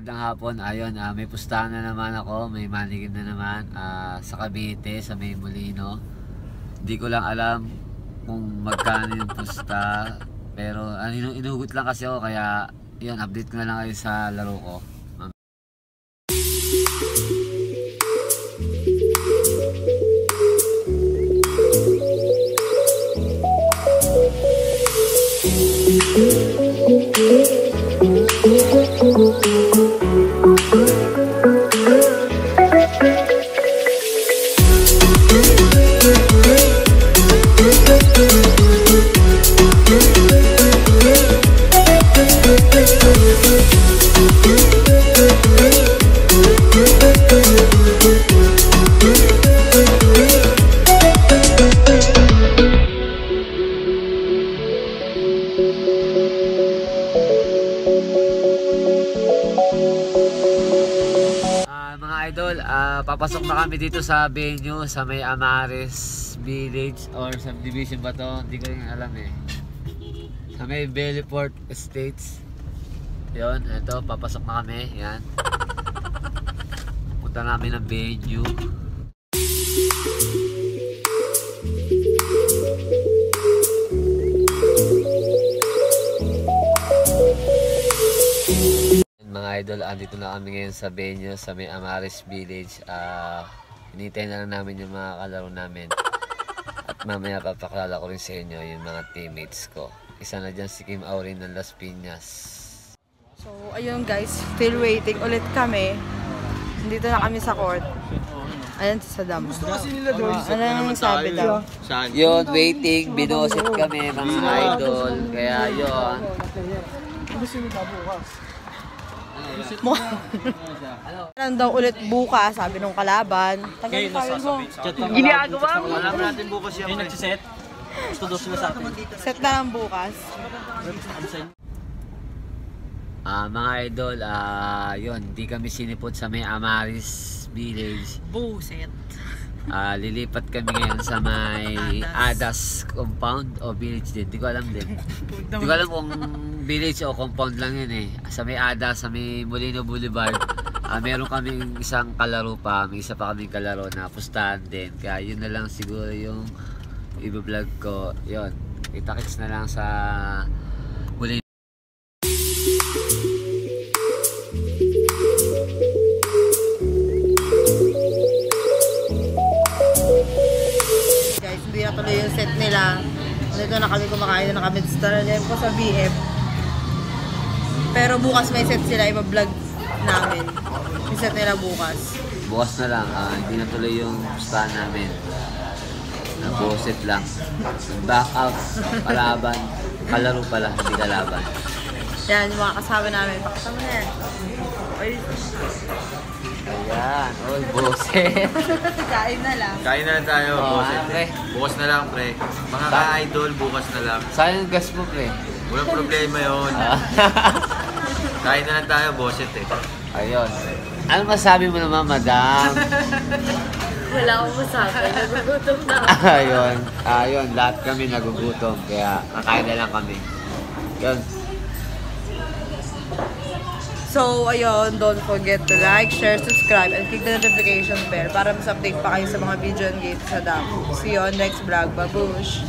magandang hapon. Ayun, ah, may pustahan na naman ako. May manigin na naman ah, sa Cavite, sa May Molino. Hindi ko lang alam kung magkano yung pusta. Pero ano, inu- inuhugot lang kasi ako kaya yun, update ko na lang kayo sa laro ko. Ah, mga idol, ah, papasok na kami dito sa venue sa may Amares Village or subdivision ba to? Hindi ko rin alam eh. Sa may Bellyport Estates. Yun, ito, papasok na kami. Yan. Punta namin ng venue. Idol, andito na kami ngayon sa venue sa may Amares Village. Ah, hinintay na lang namin yung mga kalaro namin. At mamaya papakalala ko rin sa inyo yung mga teammates ko. Isa na dyan si Kim Aurin ng Las Piñas. So, ayun guys, still waiting ulit kami. Dito na kami sa court. Ayan si Saddam. Gusto kasi nila doon. ano naman sabi daw? Yun, waiting, binosit kami mga idol. Kaya yun. Lang daw ulit bukas, sabi nung kalaban. Tagal tayo mo. Ginagawa mo. Alam natin bukas yan. Yung nagsiset. Gusto daw sila sa atin. Set na lang bukas. Ah, mga idol, ah, yun, di kami sinipot sa may Amaris Village. Buset. Ah, lilipat kami ngayon sa may Adas compound o village din. Di ko alam din. Di ko alam kung village o compound lang yun eh. Sa may Adas, sa may Molino Boulevard. Ah, meron kaming isang kalaro pa. May isa pa kaming kalaro na pustahan din. Kaya yun na lang siguro yung i-vlog ko. Yun. Itakits na lang sa Dito na kami kumakain na kami sa Taralem ko sa BF. Pero bukas may set sila, iba-vlog namin. Yung set nila bukas. Bukas na lang. ah, hindi na tuloy yung pustahan namin. Nabusit lang. Back out. Kalaban. Kalaro pala. Hindi kalaban. Yan, yung mga kasama namin. Pakita mo na yan. Oy, Oy, buset. kain na lang. Kain na lang tayo, Oo, boss. ah, pre. Bukas na lang, pre. Mga ka-idol, bukas na lang. Saan yung gas mo, pre? Walang problema yun. Ah. Kain na lang tayo, bosset eh. Ayun. Ano masabi mo naman, madam? Wala akong masabi. Nagugutom na ako. Ayun. Ayun. Lahat kami nagugutom. Kaya kakain na lang kami. Yun. So, ayun, don't forget to like, share, subscribe, and click the notification bell para mas update pa kayo sa mga video and games sa DAP. See you on next vlog. Babush!